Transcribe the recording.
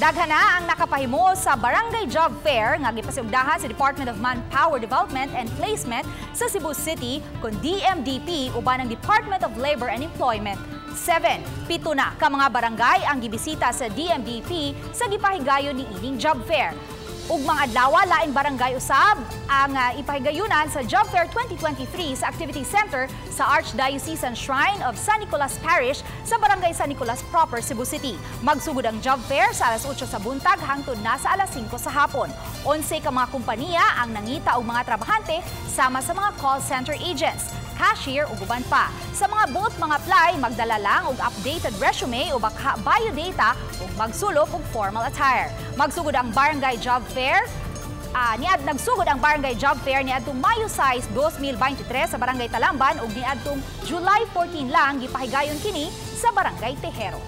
Daghan na ang nakapahimo sa Barangay Job Fair nga gipasiugdahan sa Department of Manpower Development and Placement sa Cebu City kun DMDP uban ang Department of Labor and Employment. 7. Pito na ka mga barangay ang gibisita sa DMDP sa gipahigayon ni ining job fair. Ug mga adlaw laing barangay usab ang uh, ipahigayunan sa Job Fair 2023 sa Activity Center sa Archdiocesan Shrine of San Nicolas Parish sa Barangay San Nicolas proper Cebu City. Magsugod ang Job Fair sa alas 8 sa buntag hangtod na sa alas 5 sa hapon. 11 ka mga kumpanya ang nangita og mga trabahante sama sa mga call center agents cashier ug uban pa. Sa mga both mga apply, magdala lang og updated resume o baka biodata ug magsulop og formal attire. Magsugod ang Barangay Job Fair Uh, niad nagsugod ang Barangay Job Fair ni adtong Mayo 6 2023 sa Barangay Talamban ug niadtong July 14 lang gipahigayon kini sa Barangay Tejero.